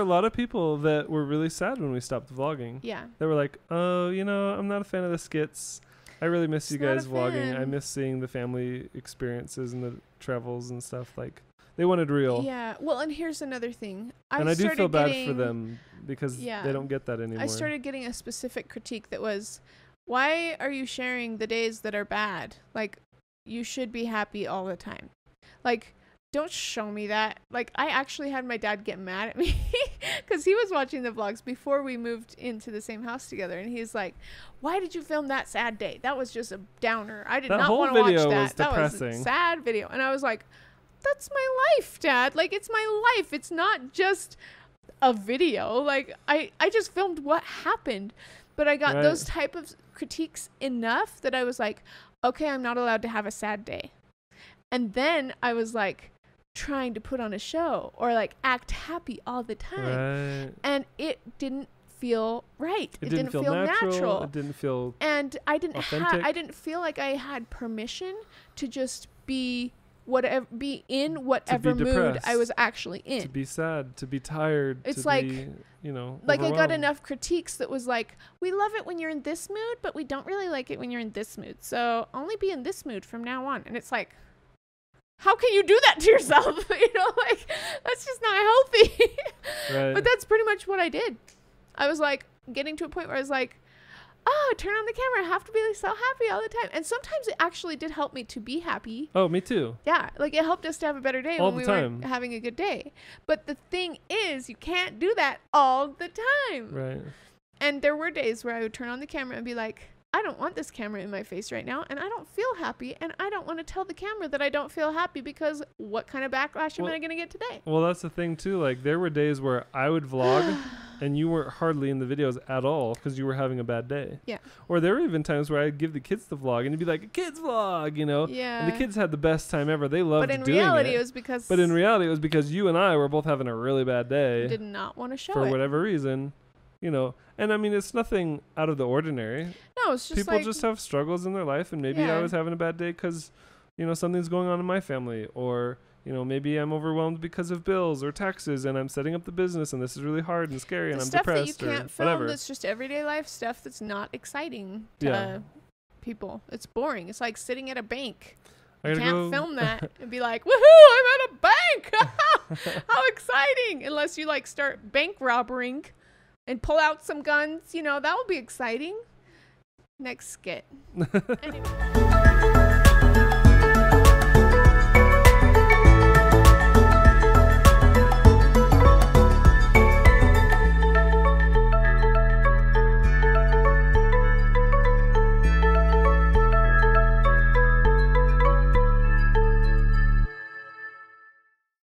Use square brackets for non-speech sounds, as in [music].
were a lot of people that were really sad when we stopped vlogging. Yeah. They were like, "Oh, you know, I'm not a fan of the skits. I really miss Just you guys vlogging. I miss seeing the family experiences and the travels and stuff. Like, they wanted real. Yeah. Well, and here's another thing. I and I do feel bad for them because Yeah. they don't get that anymore. I started getting a specific critique that was, why are you sharing the days that are bad? Like, you should be happy all the time. Like, don't show me that. Like, I actually had my dad get mad at me [laughs] because he was watching the vlogs before we moved into the same house together. And he's like, why did you film that sad day? That was just a downer. I did That not want to watch that. was that was a sad video. And I was like, that's my life, dad. Like, it's my life. It's not just a video. Like I I just filmed what happened, but I got Right. those type of critiques enough that I was like, okay, I'm not allowed to have a sad day. And then I was like trying to put on a show or like act happy all the time. Right. And it didn't feel right. It, didn't, feel, natural. It didn't feel. And I didn't have I didn't feel like I had permission to just be whatever be in whatever mood I was actually in. To be sad, to be tired, It's to like- be, you know, like I got enough critiques that was like, we love it when you're in this mood, but we don't really like it when you're in this mood. So only be in this mood from now on. And it's like, how can you do that to yourself? [laughs] you know, like that's just not healthy. [laughs] Right. but that's pretty much what I did. I was like getting to a point where I was like, oh, turn on the camera. I have to be like so happy all the time. And sometimes it actually did help me to be happy. oh, me too. Yeah, like it helped us to have a better day All when the we time. were having a good day. But the thing is, you can't do that all the time. Right. And there were days where I would turn on the camera and be like, I don't want this camera in my face right now, and I don't feel happy, and I don't want to tell the camera that I don't feel happy because what kind of backlash am I going to get today? Well, that's the thing too. Like there were days where I would vlog [sighs] and you weren't hardly in the videos at all because you were having a bad day. Yeah. Or there were even times where I'd give the kids the vlog and it'd be like a kids vlog, you know. yeah. And the kids had the best time ever. They loved but in doing reality, it. it was because but in reality, it was because you and I were both having a really bad day did not want to show for it. whatever reason, you know. And I mean, it's nothing out of the ordinary. No, it's just People like just have struggles in their life, and maybe I was having a bad day because, you know, something's going on in my family, or you know, maybe I'm overwhelmed because of bills or taxes, and I'm setting up the business, and this is really hard and scary, the and I'm stuff that you depressed can't or film. whatever. That's just everyday life stuff that's not exciting to Yeah. people. It's boring. It's like sitting at a bank. I You can't film that [laughs] and be like, "Woohoo! I'm at a bank! [laughs] How exciting!" Unless you like start bank robbering and pull out some guns, you know that will be exciting. Next skit. [laughs] anyway.